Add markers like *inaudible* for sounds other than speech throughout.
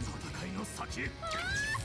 戦いの先へ。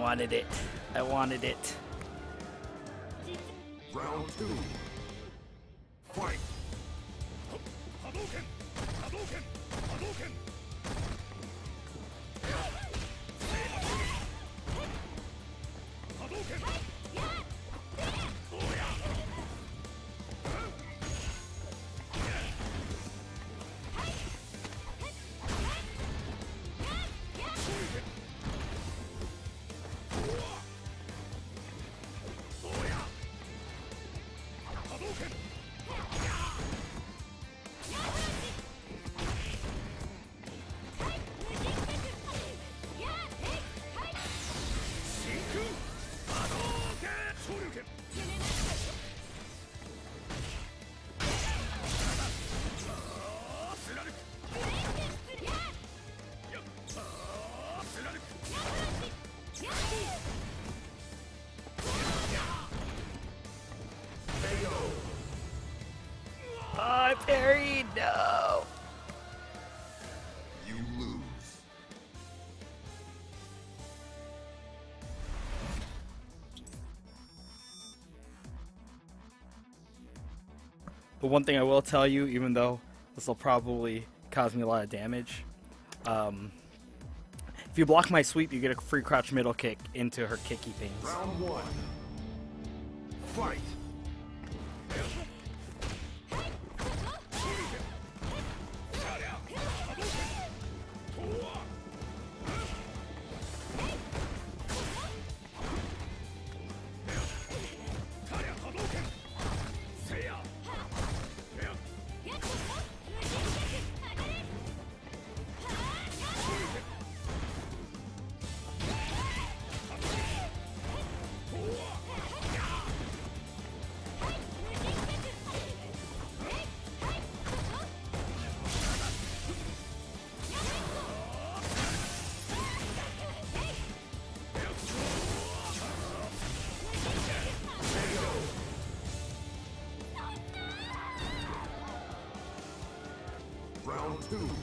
Wanted it. I wanted it. Round two. I parried. No. You lose. But one thing I will tell you, even though this will probably cause me a lot of damage, um, if you block my sweep, you get a free crouch middle kick into her kicky things. Round one. Fight. Two.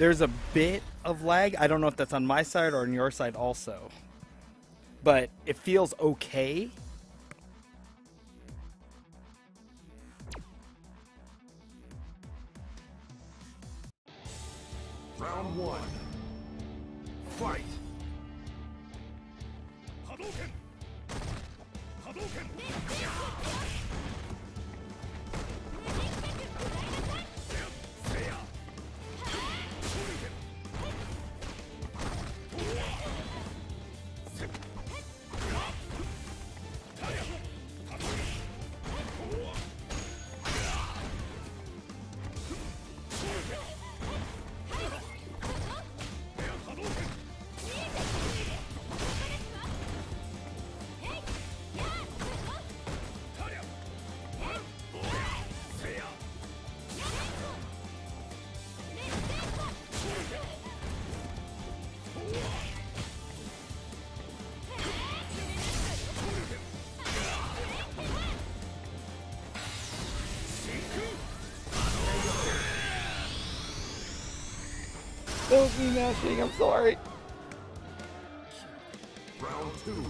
There's a bit of lag. I don't know if that's on my side or on your side also. But it feels okay. Round one. Fight. Hadouken. Hadouken. That was me mashing, I'm sorry. Round two.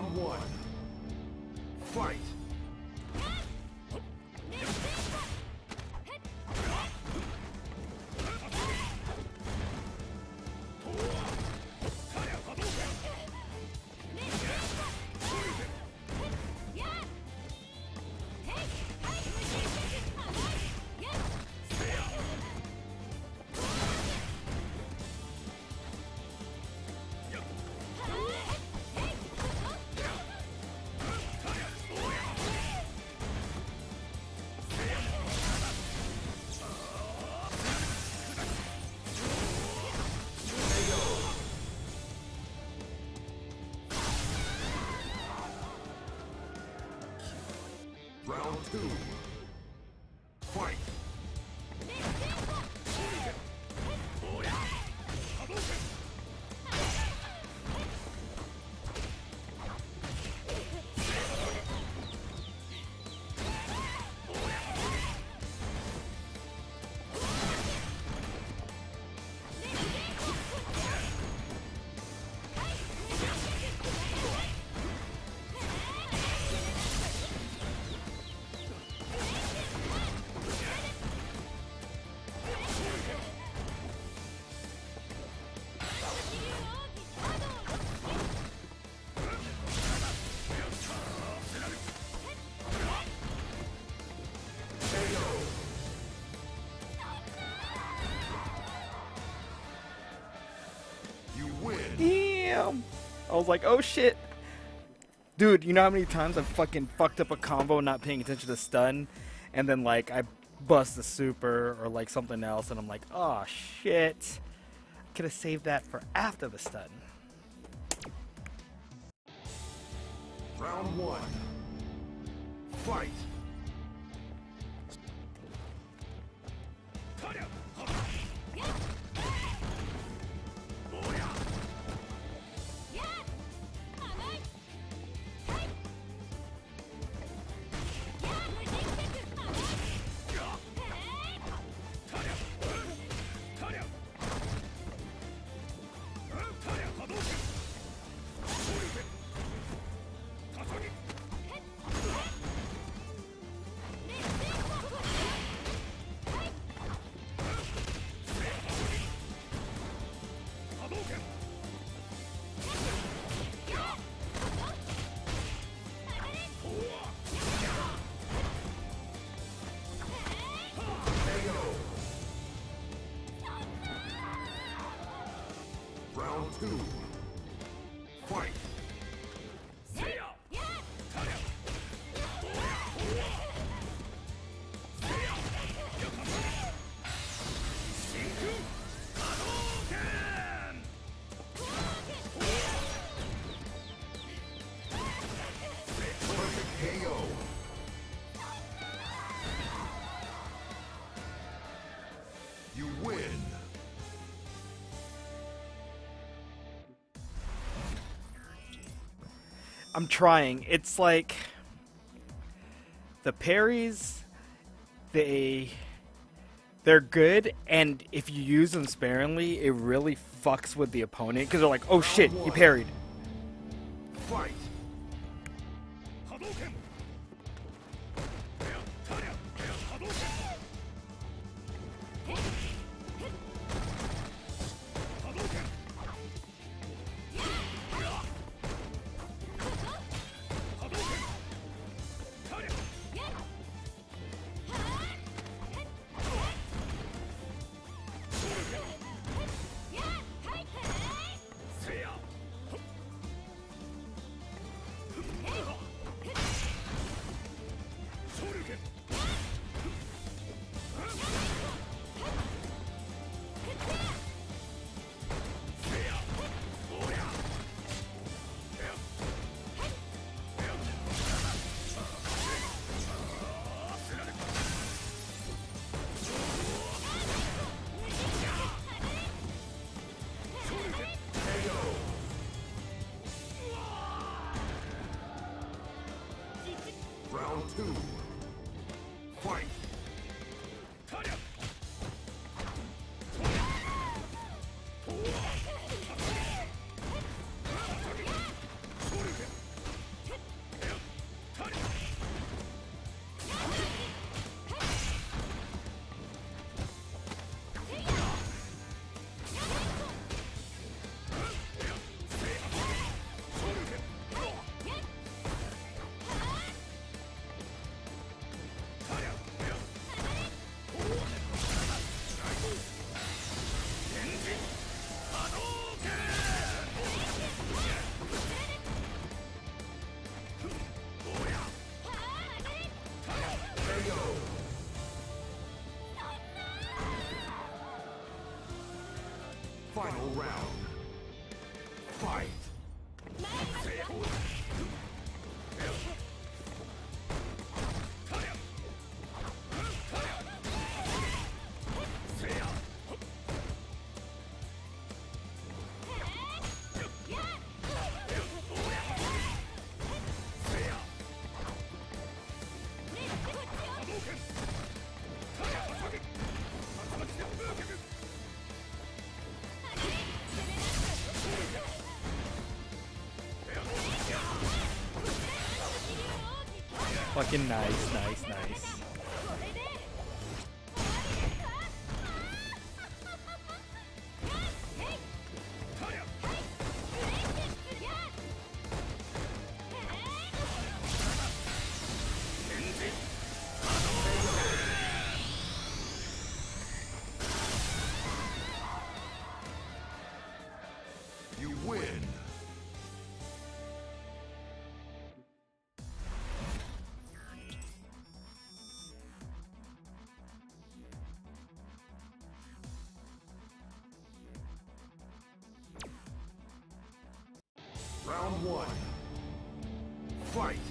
Round one. Was like, oh shit. Dude, you know how many times I've fucking fucked up a combo not paying attention to stun, and then like I bust the super or like something else, and I'm like, oh shit. Could have saved that for after the stun. Round one. Fight. Round two. I'm trying. It's like the parries they they're good and if you use them sparingly, it really fucks with the opponent cuz they're like, "Oh shit, he parried." Fight. Final round. Fucking nice, nice, Round one. Fight.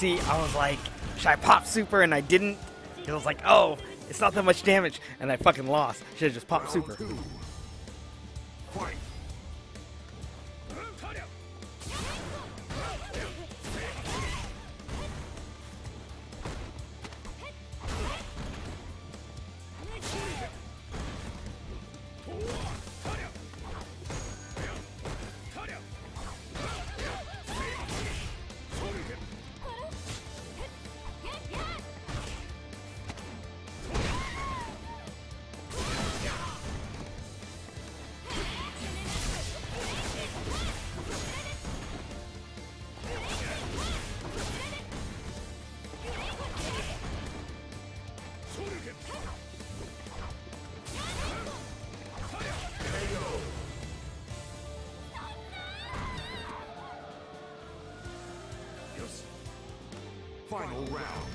See, I was like, should I pop super? And I didn't. It was like, oh, it's not that much damage. And I fucking lost. Should have just popped super. Final round.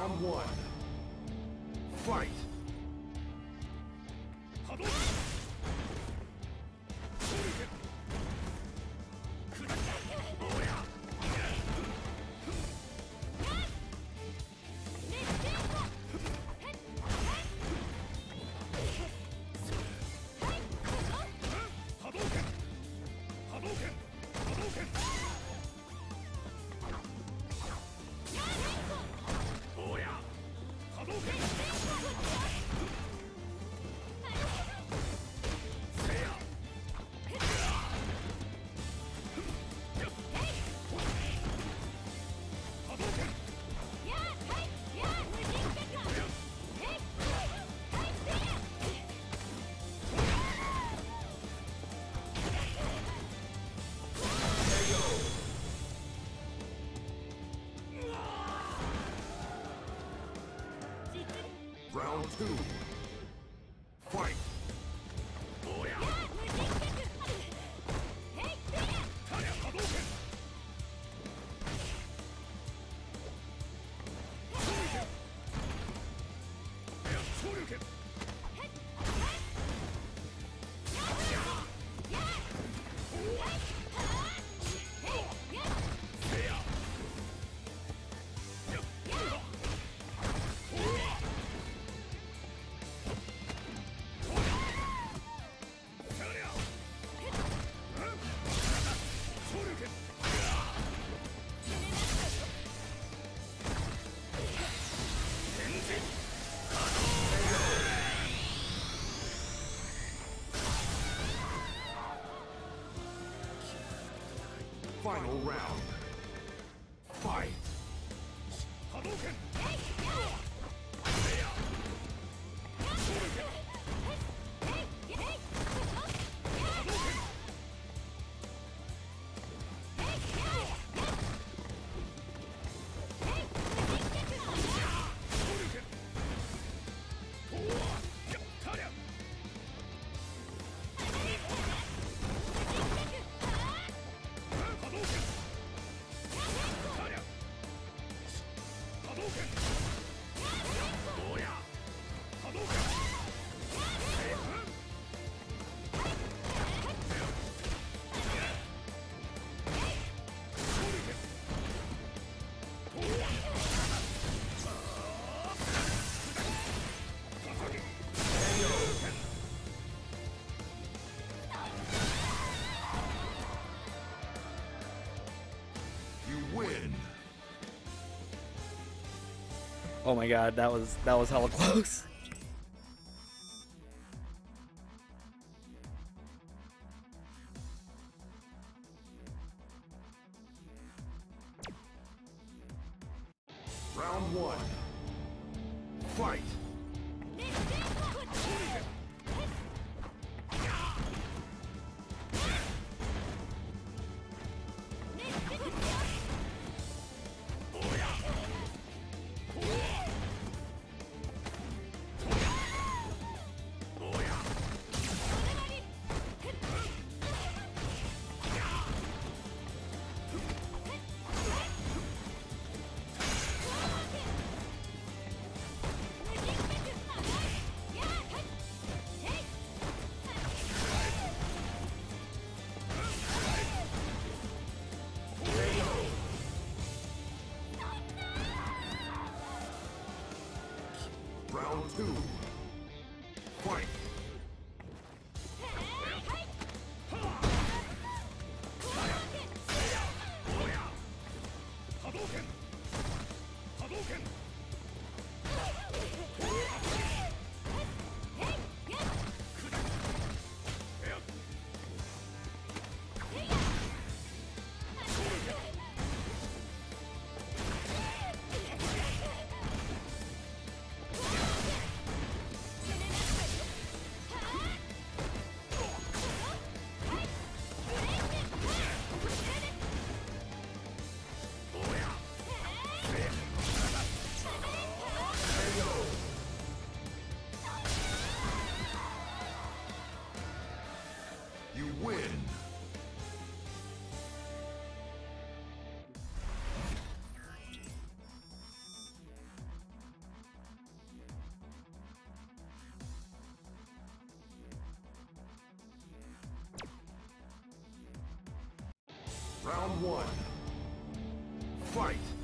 Round one. Fight. Two. Final round. You Oh my god, that was that was hella *laughs* close. Round one. Fight. Round one. Fight!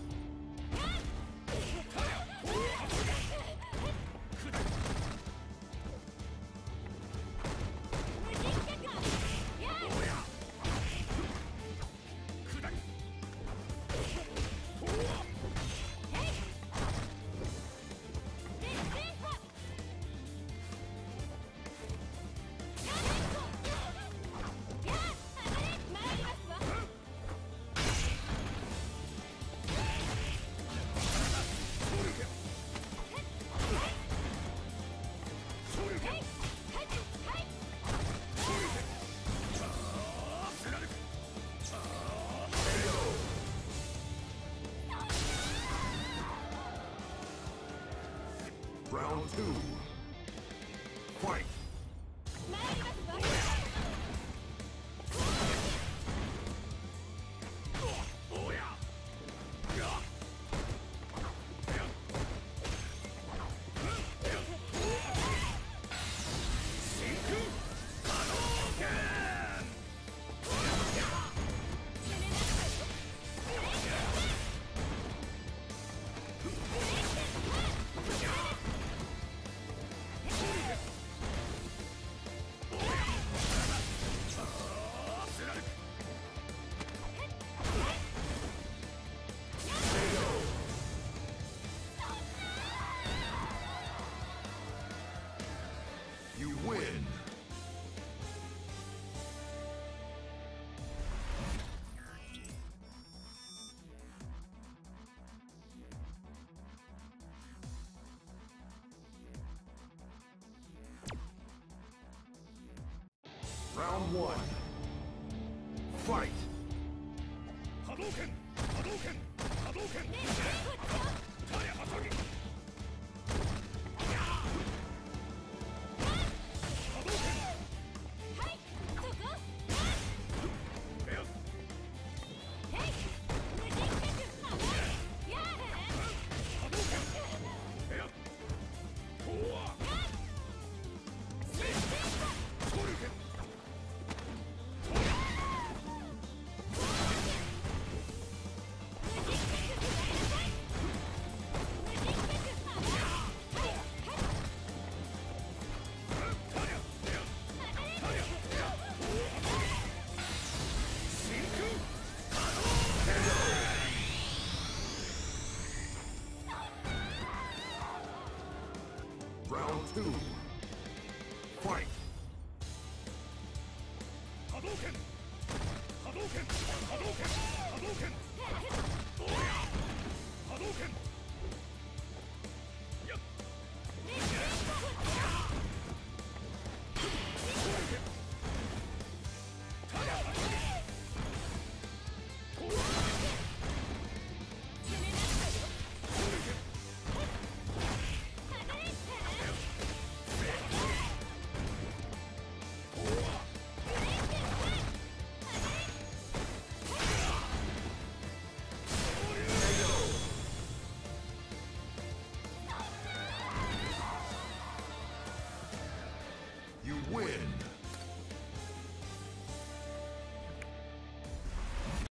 two. one. Fight! Hadouken! Hadouken! Hadouken! Yeah! や